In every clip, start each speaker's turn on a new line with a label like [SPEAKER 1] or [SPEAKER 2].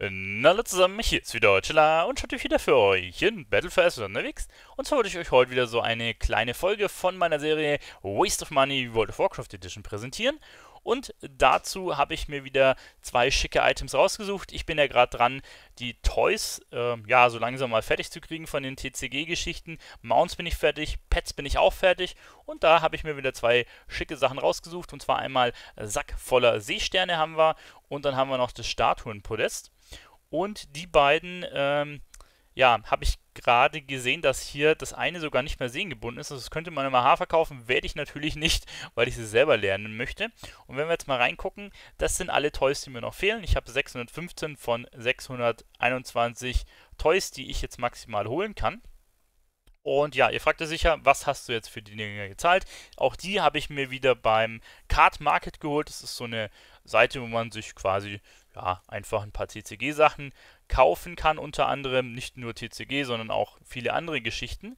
[SPEAKER 1] Hallo zusammen, hier ist wieder Chilla und schaut euch wieder für euch in Battle for Azeroth unterwegs. Und zwar wollte ich euch heute wieder so eine kleine Folge von meiner Serie Waste of Money World of Warcraft Edition präsentieren. Und dazu habe ich mir wieder zwei schicke Items rausgesucht. Ich bin ja gerade dran, die Toys, äh, ja, so langsam mal fertig zu kriegen von den TCG-Geschichten. Mounts bin ich fertig, Pets bin ich auch fertig. Und da habe ich mir wieder zwei schicke Sachen rausgesucht. Und zwar einmal Sack voller Seesterne haben wir. Und dann haben wir noch das Statuenpodest. Und die beiden, ähm, ja, habe ich gerade gesehen, dass hier das eine sogar nicht mehr sehengebunden ist. Also das könnte man im AHA verkaufen, werde ich natürlich nicht, weil ich sie selber lernen möchte. Und wenn wir jetzt mal reingucken, das sind alle Toys, die mir noch fehlen. Ich habe 615 von 621 Toys, die ich jetzt maximal holen kann. Und ja, ihr fragt euch sicher, was hast du jetzt für die Dinge gezahlt? Auch die habe ich mir wieder beim Card Market geholt. Das ist so eine Seite, wo man sich quasi ja, einfach ein paar TCG-Sachen kaufen kann, unter anderem nicht nur TCG, sondern auch viele andere Geschichten.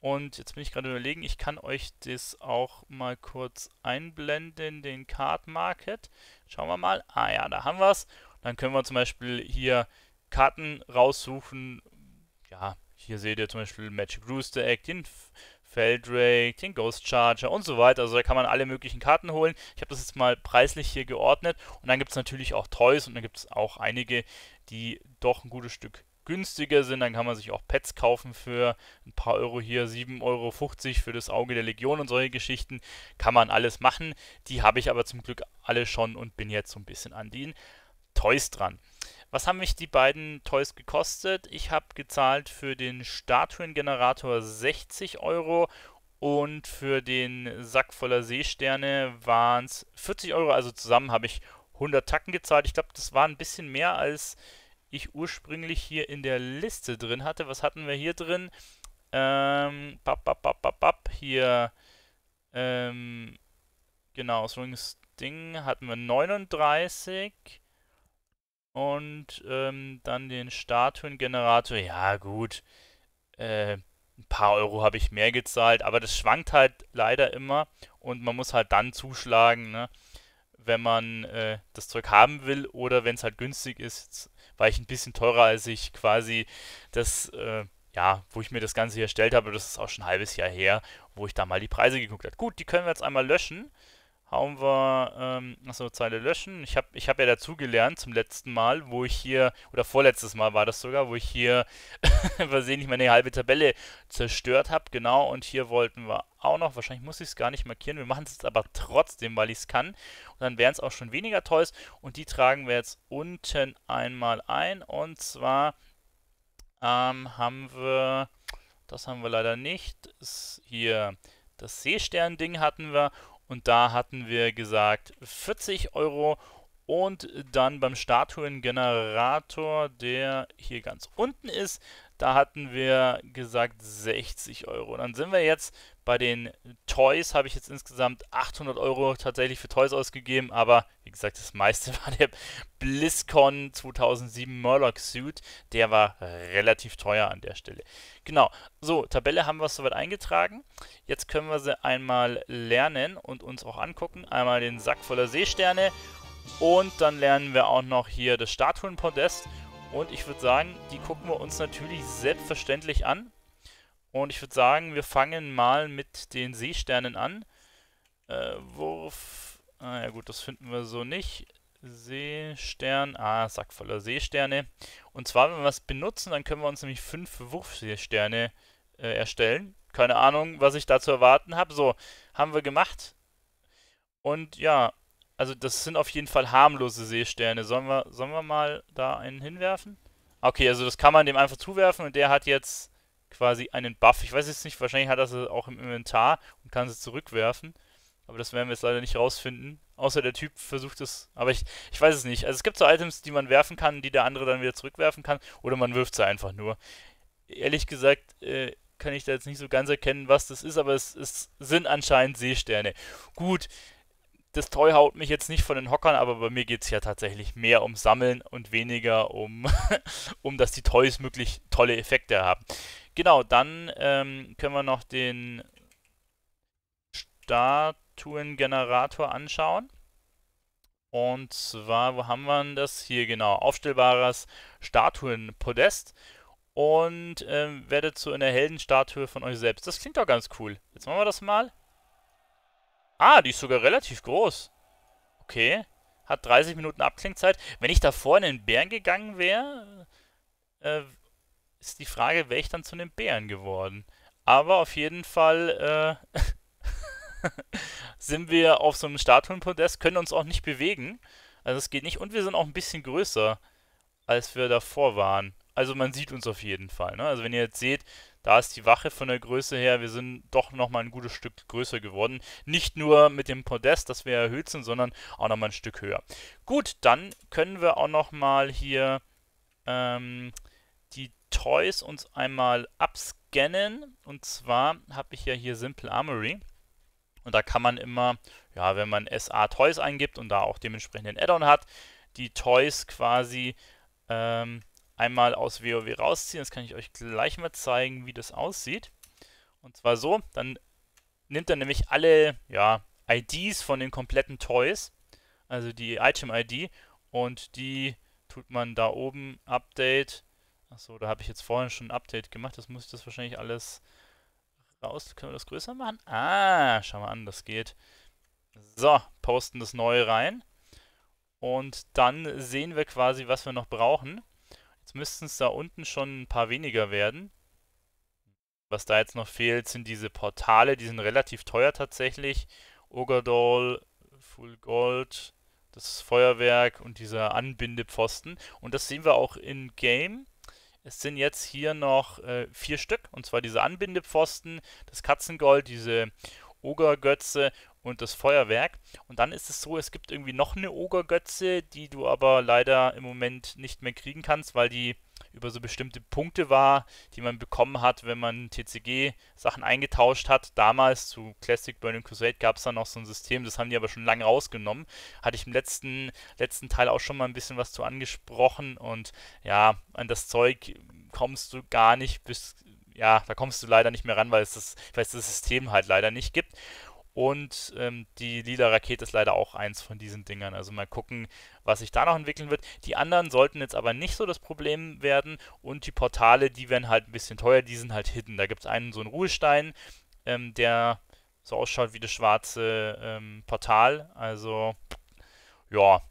[SPEAKER 1] Und jetzt bin ich gerade überlegen, ich kann euch das auch mal kurz einblenden, den Card Market. Schauen wir mal. Ah ja, da haben wir es. Dann können wir zum Beispiel hier Karten raussuchen. Ja, hier seht ihr zum Beispiel Magic Rooster Egg, den Feldrake, den Ghost Charger und so weiter. Also da kann man alle möglichen Karten holen. Ich habe das jetzt mal preislich hier geordnet. Und dann gibt es natürlich auch Toys und dann gibt es auch einige, die doch ein gutes Stück günstiger sind. Dann kann man sich auch Pets kaufen für ein paar Euro hier, 7,50 Euro für das Auge der Legion und solche Geschichten. Kann man alles machen. Die habe ich aber zum Glück alle schon und bin jetzt so ein bisschen an den Toys dran. Was haben mich die beiden Toys gekostet? Ich habe gezahlt für den Statuengenerator 60 Euro und für den Sack voller Seesterne waren es 40 Euro. Also zusammen habe ich 100 Tacken gezahlt. Ich glaube, das war ein bisschen mehr, als ich ursprünglich hier in der Liste drin hatte. Was hatten wir hier drin? Ähm, bap, bap, bap, bap, bap. Hier, ähm, genau, Swings Ding hatten wir 39. Und ähm, dann den Statuengenerator. Ja, gut. Äh, ein paar Euro habe ich mehr gezahlt, aber das schwankt halt leider immer und man muss halt dann zuschlagen, ne? wenn man äh, das Zeug haben will oder wenn es halt günstig ist. Jetzt war ich ein bisschen teurer, als ich quasi das, äh, ja, wo ich mir das Ganze hier erstellt habe. Das ist auch schon ein halbes Jahr her, wo ich da mal die Preise geguckt habe. Gut, die können wir jetzt einmal löschen hauen wir, ähm, achso, Zeile löschen. Ich habe ich hab ja dazugelernt zum letzten Mal, wo ich hier, oder vorletztes Mal war das sogar, wo ich hier versehentlich meine halbe Tabelle zerstört habe, genau, und hier wollten wir auch noch, wahrscheinlich muss ich es gar nicht markieren, wir machen es jetzt aber trotzdem, weil ich es kann, und dann wären es auch schon weniger Toys, und die tragen wir jetzt unten einmal ein, und zwar ähm, haben wir, das haben wir leider nicht, ist hier das Seestern-Ding hatten wir und da hatten wir gesagt 40 Euro und dann beim Statuengenerator, der hier ganz unten ist, da hatten wir gesagt 60 Euro. Dann sind wir jetzt bei den Toys, habe ich jetzt insgesamt 800 Euro tatsächlich für Toys ausgegeben, aber wie gesagt, das meiste war der BlizzCon 2007 Murloc Suit. Der war relativ teuer an der Stelle. Genau, so, Tabelle haben wir soweit eingetragen. Jetzt können wir sie einmal lernen und uns auch angucken. Einmal den Sack voller Seesterne und dann lernen wir auch noch hier das Statuenpodest. Und ich würde sagen, die gucken wir uns natürlich selbstverständlich an. Und ich würde sagen, wir fangen mal mit den Seesternen an. Äh, Wurf. Ah ja gut, das finden wir so nicht. Seestern. Ah, Sack voller Seesterne. Und zwar, wenn wir es benutzen, dann können wir uns nämlich fünf Wurfseesterne äh, erstellen. Keine Ahnung, was ich da zu erwarten habe. So, haben wir gemacht. Und ja, also das sind auf jeden Fall harmlose Seesterne. Sollen wir, sollen wir mal da einen hinwerfen? Okay, also das kann man dem einfach zuwerfen und der hat jetzt quasi einen Buff. Ich weiß jetzt nicht, wahrscheinlich hat er sie auch im Inventar und kann sie zurückwerfen. Aber das werden wir jetzt leider nicht rausfinden. Außer der Typ versucht es. Aber ich, ich weiß es nicht. Also es gibt so Items, die man werfen kann, die der andere dann wieder zurückwerfen kann. Oder man wirft sie einfach nur. Ehrlich gesagt äh, kann ich da jetzt nicht so ganz erkennen, was das ist. Aber es, es sind anscheinend Seesterne. Gut, das Toy haut mich jetzt nicht von den Hockern, aber bei mir geht es ja tatsächlich mehr um Sammeln und weniger um, um dass die Toys wirklich tolle Effekte haben. Genau, dann ähm, können wir noch den Statuengenerator anschauen. Und zwar, wo haben wir das? Hier genau, aufstellbares Statuenpodest. Und ähm, werdet zu einer Heldenstatue von euch selbst. Das klingt doch ganz cool. Jetzt machen wir das mal. Ah, die ist sogar relativ groß. Okay. Hat 30 Minuten Abklingzeit. Wenn ich davor in den Bären gegangen wäre, äh, ist die Frage, wäre ich dann zu einem Bären geworden. Aber auf jeden Fall äh, sind wir auf so einem Statuenpodest, können uns auch nicht bewegen. Also es geht nicht. Und wir sind auch ein bisschen größer, als wir davor waren. Also man sieht uns auf jeden Fall. Ne? Also wenn ihr jetzt seht, da ist die Wache von der Größe her, wir sind doch nochmal ein gutes Stück größer geworden. Nicht nur mit dem Podest, dass wir erhöht sind, sondern auch nochmal ein Stück höher. Gut, dann können wir auch nochmal hier ähm, die Toys uns einmal abscannen. Und zwar habe ich ja hier Simple Armory. Und da kann man immer, ja, wenn man SA Toys eingibt und da auch dementsprechend den Add-on hat, die Toys quasi ähm, einmal aus WoW rausziehen. Das kann ich euch gleich mal zeigen, wie das aussieht. Und zwar so, dann nimmt er nämlich alle ja, IDs von den kompletten Toys, also die Item-ID, und die tut man da oben Update. Achso, da habe ich jetzt vorhin schon ein Update gemacht. Das muss ich das wahrscheinlich alles raus. Können wir das größer machen? Ah, schau mal an, das geht. So, posten das neue rein. Und dann sehen wir quasi, was wir noch brauchen. Müssten es da unten schon ein paar weniger werden. Was da jetzt noch fehlt, sind diese Portale. Die sind relativ teuer tatsächlich. Ogerdol, Full Gold, das Feuerwerk und dieser Anbindepfosten. Und das sehen wir auch in Game. Es sind jetzt hier noch äh, vier Stück, und zwar diese Anbindepfosten, das Katzengold, diese Ogergötze und das Feuerwerk. Und dann ist es so, es gibt irgendwie noch eine Ogergötze, die du aber leider im Moment nicht mehr kriegen kannst, weil die über so bestimmte Punkte war, die man bekommen hat, wenn man TCG-Sachen eingetauscht hat. Damals zu Classic Burning Crusade gab es da noch so ein System, das haben die aber schon lange rausgenommen. Hatte ich im letzten, letzten Teil auch schon mal ein bisschen was zu angesprochen und ja, an das Zeug kommst du gar nicht bis, ja, da kommst du leider nicht mehr ran, weil es das, weil es das System halt leider nicht gibt. Und ähm, die lila Rakete ist leider auch eins von diesen Dingern. Also mal gucken, was sich da noch entwickeln wird. Die anderen sollten jetzt aber nicht so das Problem werden. Und die Portale, die werden halt ein bisschen teuer, die sind halt hidden. Da gibt es einen so einen Ruhestein, ähm, der so ausschaut wie das schwarze ähm, Portal. Also ja,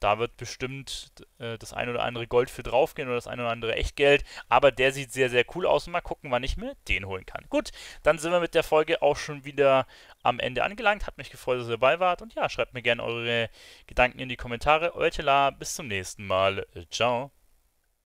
[SPEAKER 1] da wird bestimmt äh, das ein oder andere Gold für draufgehen oder das ein oder andere Echtgeld. Aber der sieht sehr, sehr cool aus. Und mal gucken, wann ich mir den holen kann. Gut, dann sind wir mit der Folge auch schon wieder am Ende angelangt. Hat mich gefreut, dass ihr dabei wart. Und ja, schreibt mir gerne eure Gedanken in die Kommentare. Eutela, bis zum nächsten Mal. Ciao.